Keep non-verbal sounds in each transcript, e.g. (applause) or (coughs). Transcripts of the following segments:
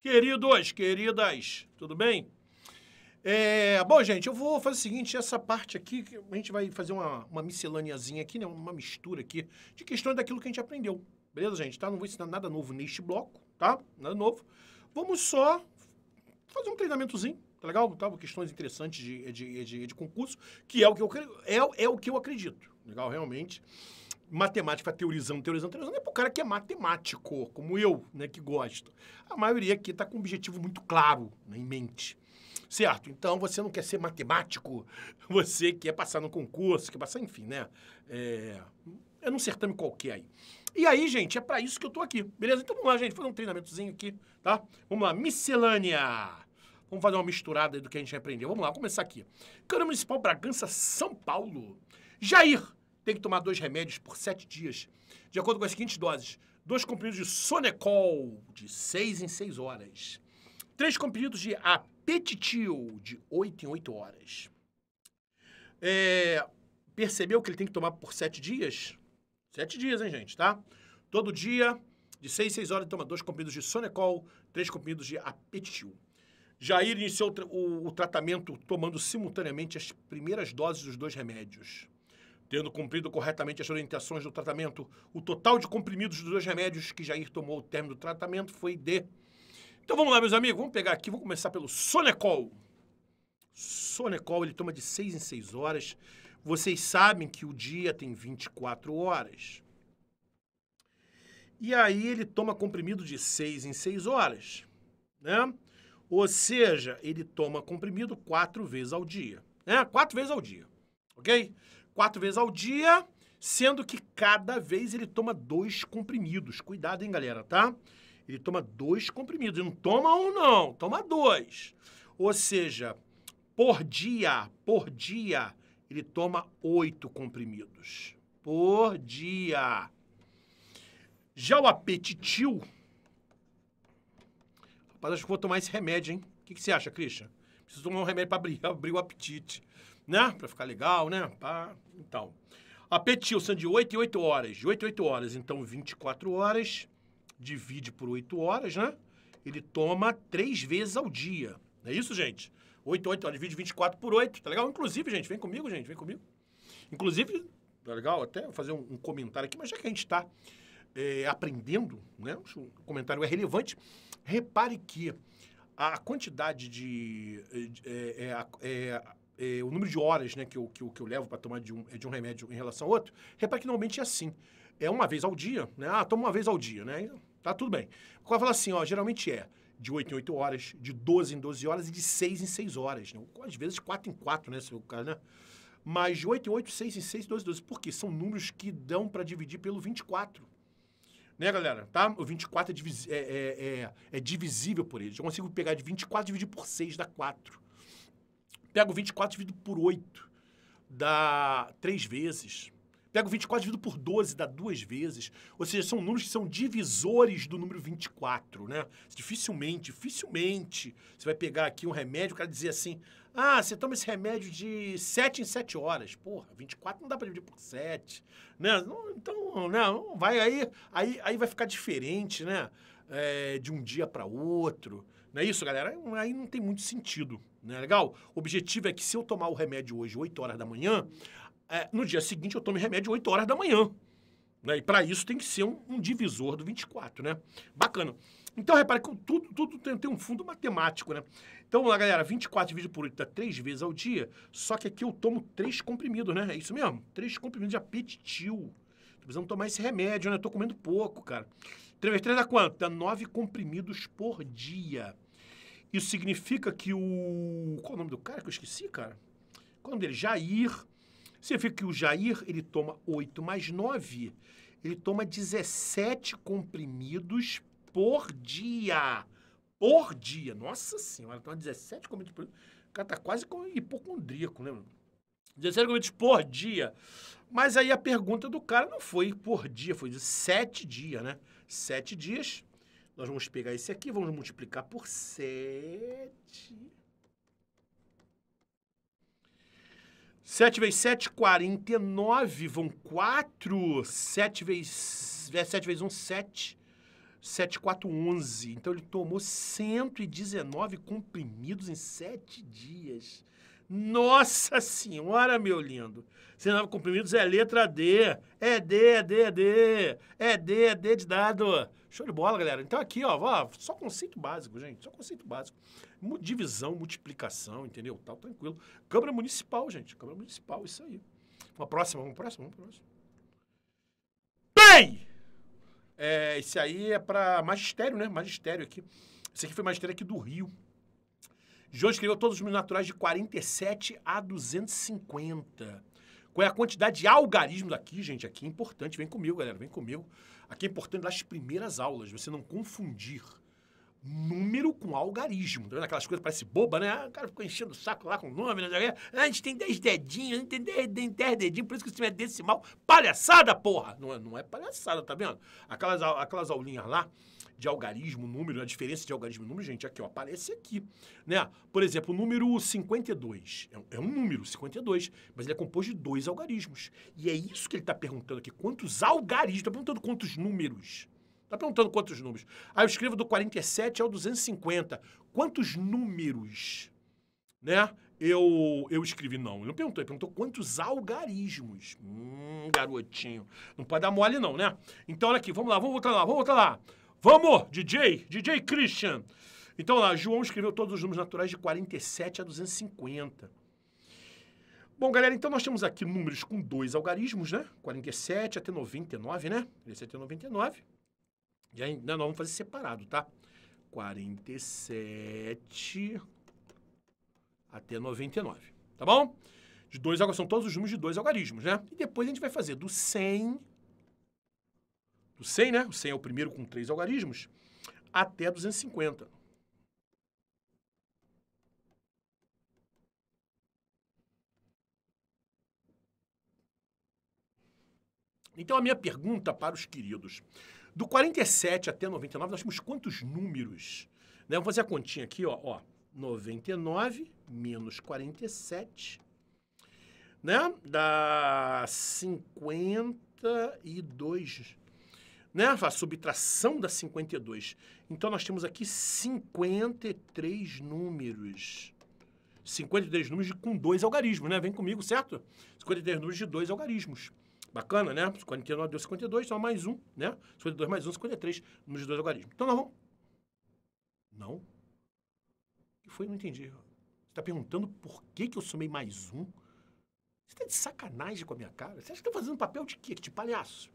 Queridos, queridas, tudo bem? É, bom, gente, eu vou fazer o seguinte, essa parte aqui, a gente vai fazer uma, uma miscelâneazinha aqui, né, uma mistura aqui de questões daquilo que a gente aprendeu. Beleza, gente? Tá? Não vou ensinar nada novo neste bloco, tá? Nada novo. Vamos só fazer um treinamentozinho, tá legal? Tá? Questões interessantes de, de, de, de concurso, que é o que eu, é, é o que eu acredito. Legal, realmente matemática teorizando, teorizando, teorizando, é pro cara que é matemático, como eu, né, que gosto. A maioria aqui tá com um objetivo muito claro né, em mente. Certo? Então você não quer ser matemático, (laughs) você quer passar no concurso, quer passar, enfim, né? É, é num certame qualquer aí. E aí, gente, é para isso que eu tô aqui, beleza? Então vamos lá, gente, fazer um treinamentozinho aqui, tá? Vamos lá, miscelânea. Vamos fazer uma misturada do que a gente aprendeu. Vamos lá, começar aqui. Câmara Municipal Bragança, São Paulo. Jair, tem que tomar dois remédios por sete dias, de acordo com as seguintes doses. Dois comprimidos de Sonecol, de seis em seis horas. Três comprimidos de Apetitil, de oito em oito horas. É, percebeu que ele tem que tomar por sete dias? Sete dias, hein, gente, tá? Todo dia, de seis em seis horas, toma dois comprimidos de Sonecol, três comprimidos de Apetitil. Jair iniciou o, o tratamento tomando simultaneamente as primeiras doses dos dois remédios. Tendo cumprido corretamente as orientações do tratamento, o total de comprimidos dos dois remédios que Jair tomou ao término do tratamento foi de. Então vamos lá, meus amigos, vamos pegar aqui, vamos começar pelo Sonecol. Sonecol, ele toma de 6 em 6 horas. Vocês sabem que o dia tem 24 horas. E aí ele toma comprimido de 6 em 6 horas, né? Ou seja, ele toma comprimido quatro vezes ao dia, né? Quatro vezes ao dia, ok? quatro vezes ao dia, sendo que cada vez ele toma dois comprimidos. Cuidado, hein, galera, tá? Ele toma dois comprimidos. Ele não toma um, não. Toma dois. Ou seja, por dia, por dia, ele toma oito comprimidos. Por dia. Já o apetitil... Rapaz, acho que vou tomar esse remédio, hein? O que, que você acha, Christian? Preciso tomar um remédio para abrir, (laughs) abrir o apetite né? Para ficar legal, né? Pá, então. Apetil são de 8 e 8 horas. De 8 e 8 horas, então 24 horas, divide por 8 horas, né? Ele toma 3 vezes ao dia. Não é isso, gente? 8, 8 horas, divide 24 por 8, tá legal? Inclusive, gente, vem comigo, gente, vem comigo. Inclusive, tá legal até fazer um, um comentário aqui, mas já que a gente está é, aprendendo, né? O comentário é relevante. Repare que a quantidade de. É, é, é eh, o número de horas né, que, eu, que, eu, que eu levo para tomar de um, de um remédio em relação ao outro, repare que normalmente é assim. É uma vez ao dia, né? Ah, toma uma vez ao dia, né? Tá tudo bem. O cara fala assim, ó, geralmente é de 8 em 8 horas, de 12 em 12 horas e de 6 em 6 horas. Né? Às vezes 4 em 4, né? Se cara, né? Mas de 8 em 8, 6 em 6, 12 em 12. Por quê? São números que dão para dividir pelo 24. Né, galera? Tá? O 24 é, divis é, é, é, é divisível por eles. Eu consigo pegar de 24 e dividir por 6, dá 4. Pego 24 dividido por 8, dá 3 vezes. Pego 24 dividido por 12, dá duas vezes. Ou seja, são números que são divisores do número 24, né? Dificilmente, dificilmente você vai pegar aqui um remédio, o cara dizer assim, ah, você toma esse remédio de 7 em 7 horas. Porra, 24 não dá para dividir por 7, né? Então, não, vai aí, aí, aí vai ficar diferente, né? É, de um dia para outro. Não é isso, galera? Aí não tem muito sentido, não é legal? O objetivo é que se eu tomar o remédio hoje 8 horas da manhã, é, no dia seguinte eu tome remédio 8 horas da manhã. Né? E para isso tem que ser um, um, divisor do 24, né? Bacana. Então, repare que tudo, tudo tem, tem, um fundo matemático, né? Então, lá, galera, 24 dividido por 8 dá 3 vezes ao dia, só que aqui eu tomo 3 comprimidos, né? É isso mesmo? 3 comprimidos de apetitil. Tô precisando tomar esse remédio, né? Eu tô comendo pouco, cara. 3 vezes 3 dá quanto? Dá 9 comprimidos por dia. Isso significa que o. Qual é o nome do cara que eu esqueci, cara? Qual é o nome dele? Jair. Significa que o Jair ele toma 8 mais 9. Ele toma 17 comprimidos por dia. Por dia. Nossa senhora, toma 17 comprimidos por dia. O cara tá quase com hipocondríaco, né? 17 comprimidos por dia. Mas aí a pergunta do cara não foi por dia, foi de 7 dias, né? 7 dias nós vamos pegar esse aqui, vamos multiplicar por 7. 7 vezes 7, 49, vão 4. 7 vezes, 7 vezes 1, 7. 7, 4, 11. Então ele tomou 119 comprimidos em 7 dias. Nossa senhora, meu lindo. 119 comprimidos é letra D. É D, é D, é D. É D, é D de dado. Show de bola, galera. Então aqui, ó, só conceito básico, gente. Só conceito básico. Divisão, multiplicação, entendeu? Tal, tranquilo. Câmara Municipal, gente. Câmara Municipal, isso aí. Uma próxima, uma próxima, uma próxima. Bem! É, esse aí é para magistério, né? Magistério aqui. Esse aqui foi magistério aqui do Rio. João escreveu todos os números naturais de 47 a 250. Qual é a quantidade de algarismos aqui, gente? Aqui é importante. Vem comigo, galera. Vem comigo. Aqui é importante nas primeiras aulas, você não confundir número com algarismo. Tá vendo aquelas coisas que parecem boba, né? O cara ficou enchendo o saco lá com o nome, né? Ah, a gente tem 10 dedinhos, a gente tem 10, dedinhos, por isso que sistema é decimal. Palhaçada, porra! Não é, não é palhaçada, tá vendo? Aquelas, aquelas aulinhas lá de algarismo, número, a diferença de algarismo e número, gente, aqui, ó, aparece aqui, né? Por exemplo, o número 52, é é um número, 52, mas ele é composto de dois algarismos. E é isso que ele está perguntando aqui, quantos algarismos, está perguntando quantos números. Está perguntando quantos números. Aí eu escrevo do 47 ao 250. Quantos números, né? Eu, eu escrevi, não. Ele não perguntou, ele perguntou quantos algarismos. Hum, garotinho. Não pode dar mole, não, né? Então, olha aqui, vamos lá, vamos voltar lá, vamos voltar lá. Vamos, DJ, DJ Christian. Então lá, João escreveu todos os números naturais de 47 a 250. Bom, galera, então nós temos aqui números com dois algarismos, né? 47 até 99, né? 47 até 99. E ainda nós vamos fazer separado, tá? 47 até 99, tá bom? De dois são todos os números de dois algarismos, né? E depois a gente vai fazer do 100 do 100, né? O 100 é o primeiro com três algarismos, até 250. Então, a minha pergunta para os queridos. Do 47 até 99, nós temos quantos números? Né? Vamos fazer a continha aqui, ó. ó 99 menos 47, né? Dá 52 né? A subtração da 52. Então, nós temos aqui 53 números. 53 números com dois algarismos, né? Vem comigo, certo? 53 números de dois algarismos. Bacana, né? 49 deu 52, então mais um, né? 52 mais um, 53, números de dois algarismos. Então, nós vamos... Não? O que foi? Não entendi. Você está perguntando por que, que eu somei mais um? Você está de sacanagem com a minha cara? Você acha que está fazendo papel de quê? De palhaço?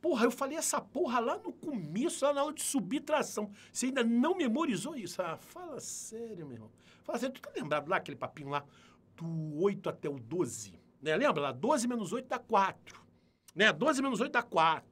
Porra, eu falei essa porra lá no começo, lá na aula de subtração. Você ainda não memorizou isso? Ah, fala sério, meu irmão. Fala sério, tu tá lembrado lá aquele papinho lá do 8 até o 12? Né? Lembra lá? 12 menos 8 dá 4. Né? 12 menos 8 dá 4.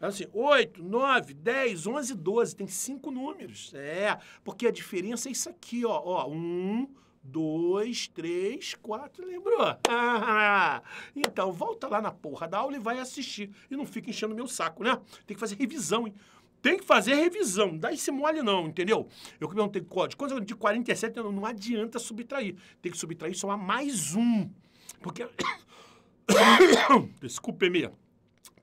Assim, 8, 9, 10, 11, 12. Tem cinco números. É, porque a diferença é isso aqui, ó. ó 1, dois, três, quatro, lembrou? (laughs) Então, volta lá na porra da aula e vai assistir. E não fica enchendo meu saco, né? Tem que fazer revisão, hein? Tem que fazer revisão, não dá esse mole não, entendeu? Eu que perguntei código, quando de 47, não, adianta subtrair. Tem que subtrair só mais um. Porque... (coughs) (coughs) Desculpe-me.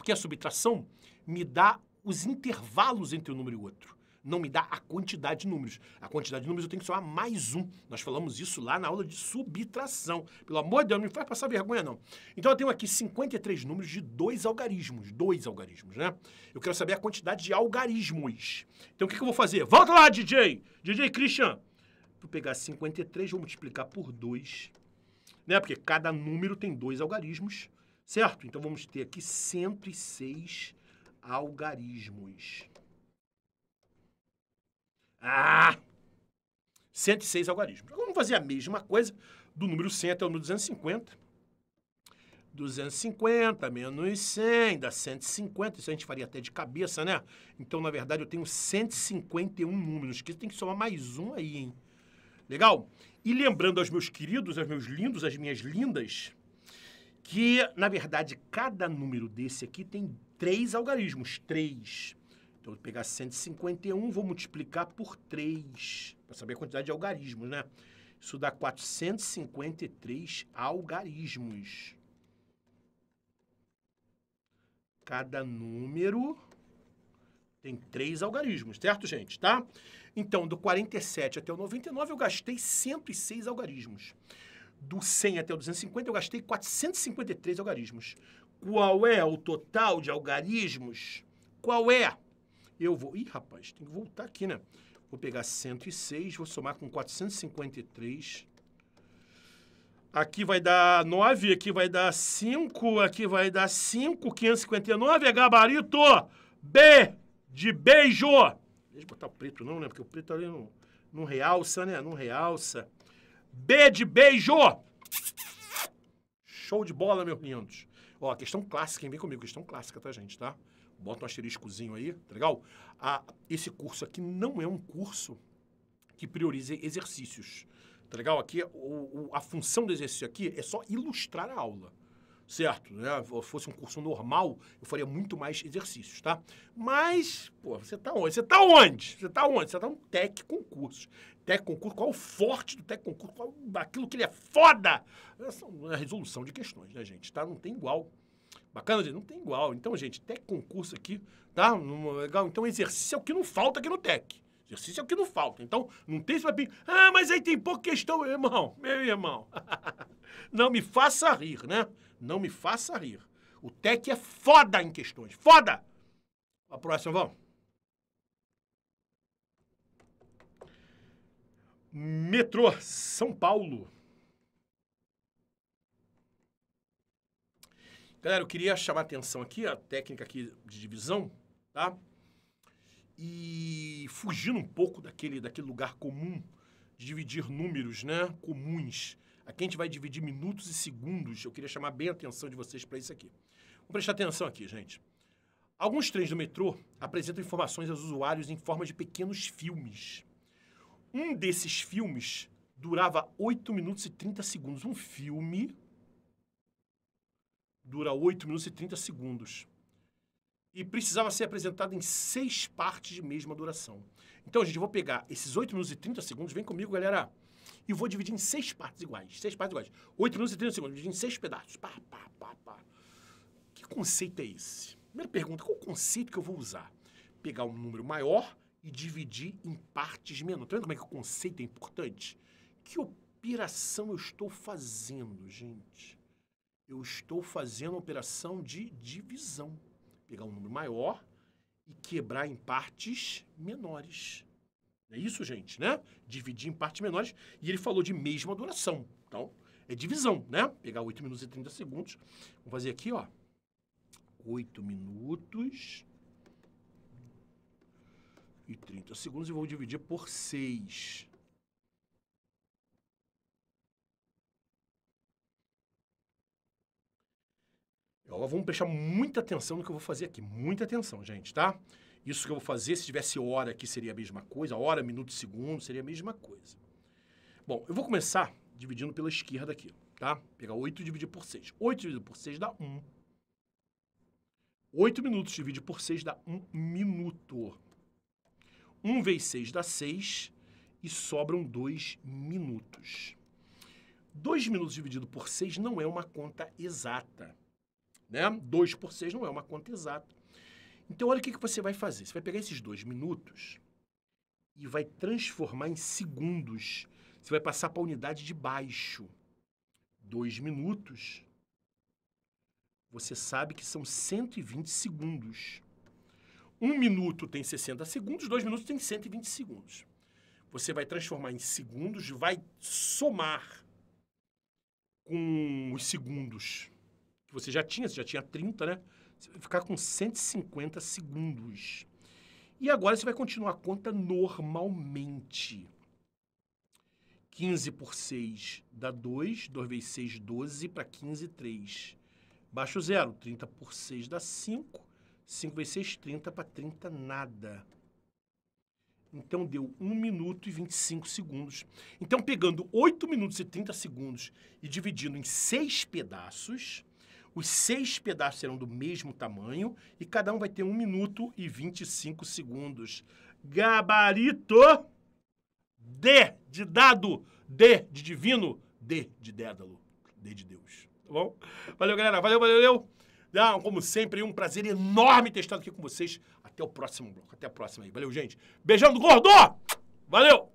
Porque a subtração me dá os intervalos entre um número e outro não me dá a quantidade de números. A quantidade de números eu tenho que somar mais um. Nós falamos isso lá na aula de subtração. Pelo amor de Deus, não me faz passar vergonha, não. Então eu tenho aqui 53 números de dois algarismos. Dois algarismos, né? Eu quero saber a quantidade de algarismos. Então o que, que eu vou fazer? Volta lá, DJ! DJ Christian! Vou pegar 53, vou multiplicar por 2. Né? Porque cada número tem dois algarismos, certo? Então vamos ter aqui 106 algarismos. Ah! 106 algarismos. Vamos fazer a mesma coisa do número 100 até o número 250. 250 menos 100 dá 150. Isso a gente faria até de cabeça, né? Então, na verdade, eu tenho 151 números. Que tem que somar mais um aí, hein? Legal? E lembrando aos meus queridos, aos meus lindos, às minhas lindas, que, na verdade, cada número desse aqui tem três algarismos. Três. Então, eu vou pegar 151, vou multiplicar por 3, para saber a quantidade de algarismos, né? Isso dá 453 algarismos. Cada número tem três algarismos, certo, gente? Tá? Então, do 47 até o 99, eu gastei 106 algarismos. Do 100 até o 250, eu gastei 453 algarismos. Qual é o total de algarismos? Qual é? Eu vou... Ih, rapaz, tem que voltar aqui, né? Vou pegar 106, vou somar com 453. Aqui vai dar 9, aqui vai dar 5, aqui vai dar 5, 559 é gabarito B de beijo. Deixa eu botar o preto não, né? Porque o preto ali não, não realça, né? Não realça. B de beijo. Show de bola, meus lindos. Ó, questão clássica, quem vem comigo, questão clássica, tá, gente, tá? Bota um asteriscozinho aí, tá legal? Ah, esse curso aqui não é um curso que priorize exercícios. Tá legal? Aqui, o, o, a função do exercício aqui é só ilustrar a aula. Certo? Né? Se fosse um curso normal, eu faria muito mais exercícios, tá? Mas, pô, você tá onde? Você tá onde? Você tá onde? Você tá no Tec Concurso. Tec Concurso, qual é o forte do Tec Concurso? Qual aquilo que ele é foda? Essa é a resolução de questões, né, gente? Tá? Não tem igual. Bacana, gente? Não tem igual. Então, gente, Tec Concurso aqui, tá? Legal. Então, exercício é o que não falta aqui no Tec. Exercício é o que não falta. Então, não tem esse papinho. Ah, mas aí tem pouca questão, meu irmão. Meu irmão. (laughs) não me faça rir, né? Não me faça rir. O TEC é foda em questões. Foda! A próxima, vamos. Metrô São Paulo. Galera, eu queria chamar a atenção aqui, a técnica aqui de divisão, tá? e fugindo um pouco daquele, daquele lugar comum de dividir números né, comuns. Aqui a gente vai dividir minutos e segundos. Eu queria chamar bem a atenção de vocês para isso aqui. Vamos prestar atenção aqui, gente. Alguns trens do metrô apresentam informações aos usuários em forma de pequenos filmes. Um desses filmes durava 8 minutos e 30 segundos. Um filme dura 8 minutos e 30 segundos e precisava ser apresentado em seis partes de mesma duração. Então, gente, eu vou pegar esses 8 minutos e 30 segundos, vem comigo, galera, e vou dividir em seis partes iguais. Seis partes iguais. 8 minutos e 30 segundos, dividir em seis pedaços. Pá, pá, pá, pá. Que conceito é esse? Primeira pergunta, qual o conceito que eu vou usar? Pegar um número maior e dividir em partes menores. Tá vendo como é que o conceito é importante? Que operação eu estou fazendo, gente? Eu estou fazendo uma operação de divisão pegar um número maior e quebrar em partes menores. É isso, gente, né? Dividir em partes menores. E ele falou de mesma duração. Então, é divisão, né? Pegar 8 minutos e 30 segundos. Vamos fazer aqui, ó. 8 minutos e 30 segundos e vou dividir por 6. Ó, vamos prestar muita atenção no que eu vou fazer aqui. Muita atenção, gente, tá? Isso que eu vou fazer, se tivesse hora aqui, seria a mesma coisa. Hora, minuto, segundo, seria a mesma coisa. Bom, eu vou começar dividindo pela esquerda aqui, tá? Pegar 8 e dividir por 6. 8 dividido por 6 dá 1. 8 minutos dividido por 6 dá 1 minuto. 1 vezes 6 dá 6 e sobram 2 minutos. 2 minutos dividido por 6 não é uma conta exata. Né? 2 por 6 não é uma conta exata. Então, olha o que, que você vai fazer. Você vai pegar esses dois minutos e vai transformar em segundos. Você vai passar para a unidade de baixo. Dois minutos, você sabe que são 120 segundos. Um minuto tem 60 segundos, dois minutos tem 120 segundos. Você vai transformar em segundos, vai somar com os segundos você já tinha, você já tinha 30, né? Você vai ficar com 150 segundos. E agora você vai continuar a conta normalmente. 15 por 6 dá 2, 2 vezes 6, 12, para 15, 3. Baixo zero, 30 por 6 dá 5, 5 vezes 6, 30, para 30, nada. Então, deu 1 minuto e 25 segundos. Então, pegando 8 minutos e 30 segundos e dividindo em 6 pedaços, os seis pedaços serão do mesmo tamanho e cada um vai ter 1 minuto e 25 segundos. Gabarito D de dado, D de divino, D de Dédalo, D de Deus. Tá bom? Valeu, galera. Valeu, valeu, valeu. Ah, como sempre, um prazer enorme ter estado aqui com vocês. Até o próximo bloco. Até a próxima aí. Valeu, gente. Beijão do gordo! Valeu!